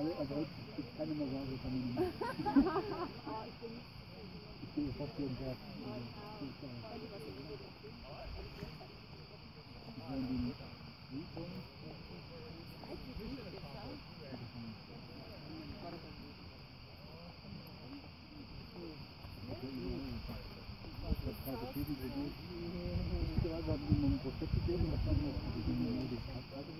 gibt keine Massage, kann man nicht. Ich gehe fast jeden Tag. Also, geil. Ich war in den Riedholm. Das war verschieden so gut. Lustigerweise haben die mir ein Prospekt gegeben, das war noch die Karte